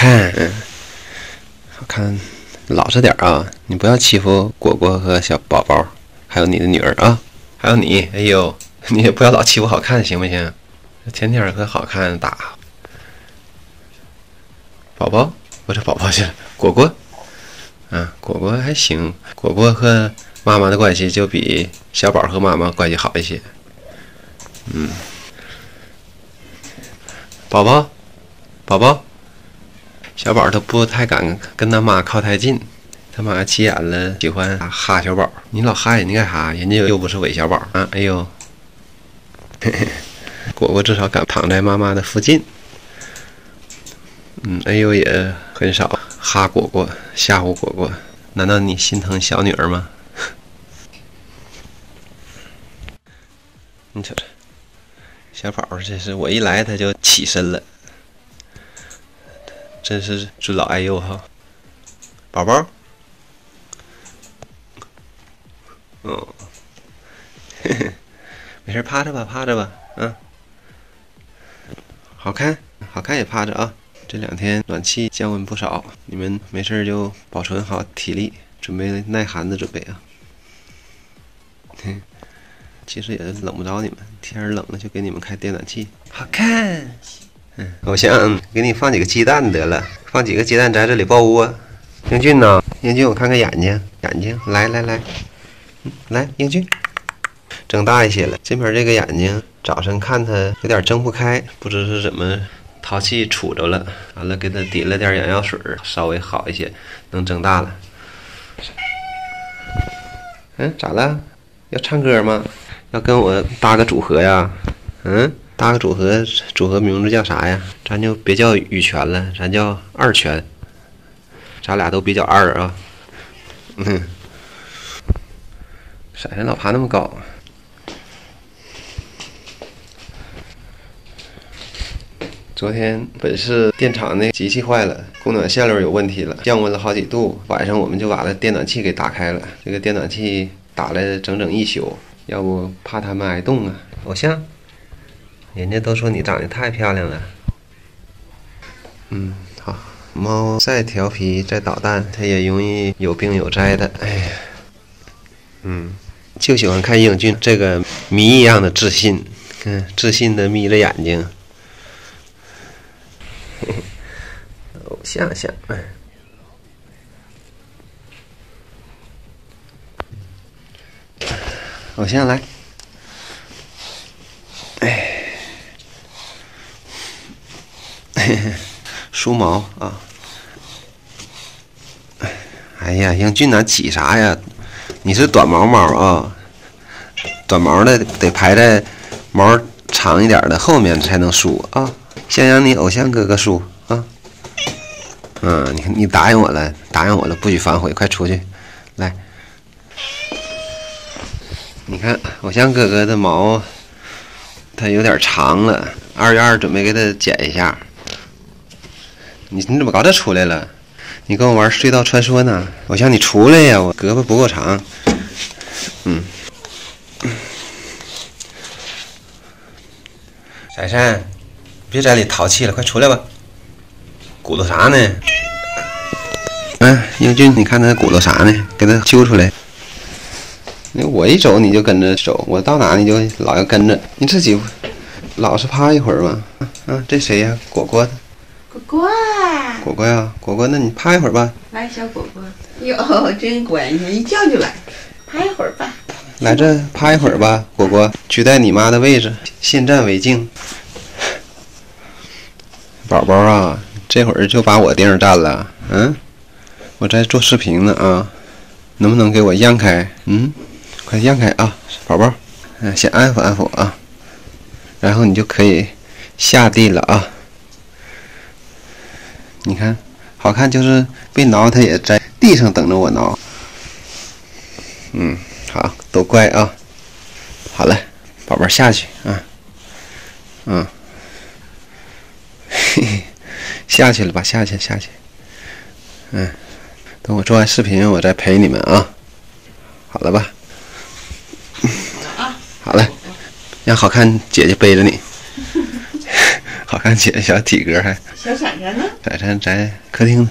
看，嗯，好看，老实点啊！你不要欺负果果和小宝宝，还有你的女儿啊，还有你，哎呦，你也不要老欺负好看，行不行？天天和好看打，宝宝，我这宝宝去了，果果，啊，果果还行，果果和妈妈的关系就比小宝和妈妈关系好一些，嗯，宝宝，宝宝。小宝他不太敢跟他妈靠太近，他妈急眼了，喜欢哈小宝。你老哈人家干啥？人家又不是韦小宝啊！哎呦，果果至少敢躺在妈妈的附近。嗯，哎呦也很少哈果果，吓唬果果。难道你心疼小女儿吗？你瞅瞅，小宝这是我一来他就起身了。真是尊老爱幼哈，宝宝，哦，没事趴着吧，趴着吧，嗯，好看，好看也趴着啊。这两天暖气降温不少，你们没事就保存好体力，准备耐寒的准备啊。其实也冷不着你们，天冷了就给你们开电暖气，好看。偶像，给你放几个鸡蛋得了，放几个鸡蛋在这里抱窝。英俊呢？英俊，我看看眼睛，眼睛，来来来，来，英俊，睁大一些了。这边这个眼睛，早晨看他有点睁不开，不知是怎么淘气杵着了。完了，给他滴了点眼药水，稍微好一些，能睁大了。嗯，咋了？要唱歌吗？要跟我搭个组合呀？嗯？搭个组合，组合名字叫啥呀？咱就别叫羽泉了，咱叫二泉。咱俩都比较二啊。嗯。闪闪老爬那么高。昨天本市电厂那机器坏了，供暖线路有问题了，降温了好几度。晚上我们就把那电暖气给打开了，这个电暖气打了整整一宿，要不怕他们挨冻啊？偶像。人家都说你长得太漂亮了。嗯，好，猫再调皮再捣蛋，它也容易有病有灾的。哎呀，嗯，就喜欢看英俊这个谜一样的自信，嗯，自信的眯着眼睛。偶像像，哎偶像来。梳毛啊！哎呀，英俊哪挤啥呀？你是短毛猫啊？短毛的得排在毛长一点的后面才能梳啊！先让你偶像哥哥梳啊！嗯，你你答应我了，答应我了，不许反悔，快出去！来，你看偶像哥哥的毛，它有点长了，二月二准备给他剪一下。你你怎么搞这出来了？你跟我玩隧道传说呢？我想你出来呀，我胳膊不够长。嗯。闪闪，别在里淘气了，快出来吧。鼓捣啥呢？嗯，英俊，你看他鼓捣啥呢？给他揪出来。那我一走你就跟着走，我到哪你就老要跟着。你自己老实趴一会儿吧。啊，这谁呀？果果。果果，果果呀，果果，那你趴一会儿吧。来，小果果，哟，真乖，你一叫就来，趴一会儿吧。来这趴一会儿吧，果果，取代你妈的位置，先占为敬。宝宝啊，这会儿就把我地儿占了。嗯，我在做视频呢啊，能不能给我让开？嗯，快让开啊，宝宝。嗯，先安抚安抚啊，然后你就可以下地了啊。你看，好看就是被挠，它也在地上等着我挠。嗯，好，都乖啊。好了，宝宝下去啊。嗯，嘿嘿，下去了吧？下去，下去。嗯，等我做完视频，我再陪你们啊。好了吧？好了，让好看姐姐背着你。好看起来，小体格还。小闪闪呢？在咱在客厅呢。